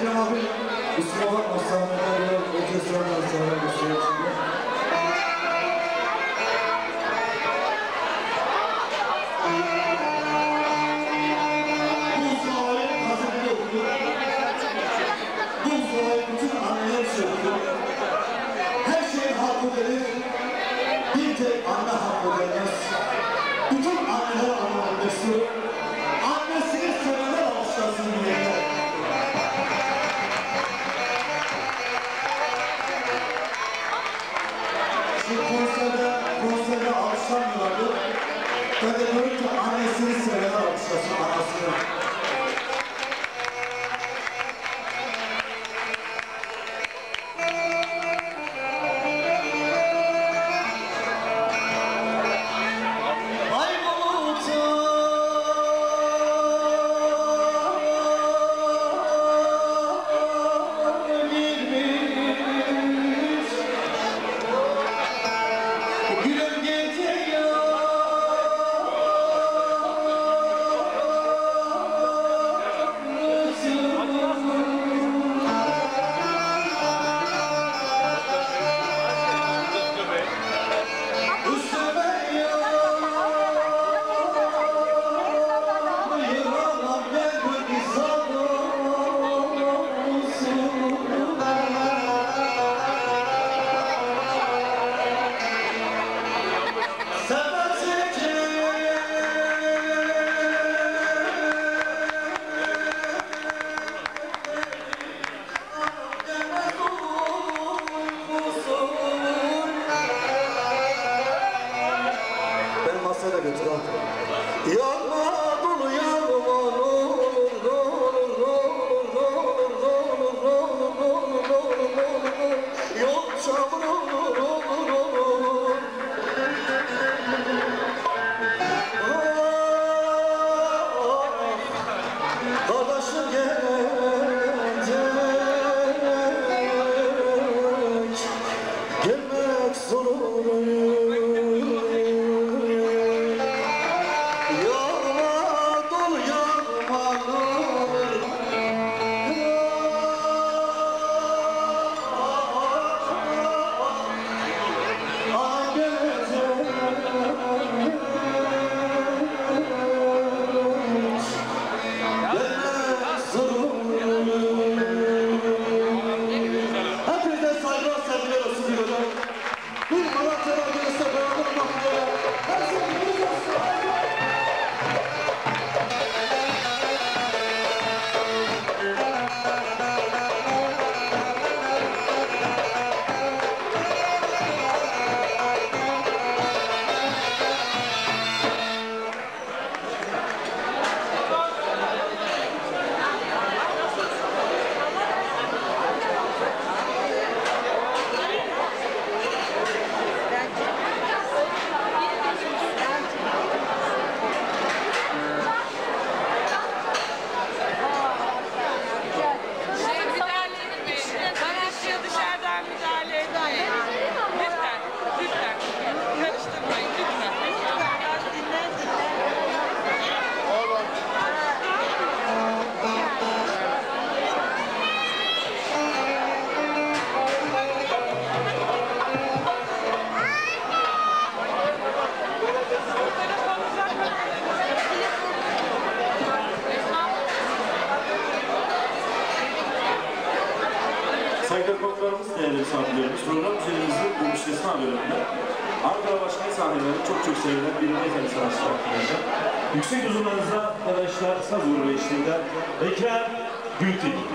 Ekrem abi, kusura bakma, sahneler, orkestralar, sahneler, bir şey oh, oh, oh. Konuklarımız değerli misafirlerimiz program üzerimizde bu müstesna bölümünde Ankara Başkanı sahnelerini çok çok sevilen bir metal sanatçısı hakkında. Yüksek uzunlarınıza arkadaşlar saz uğurlu eşliğinden Ekrem Gültekin.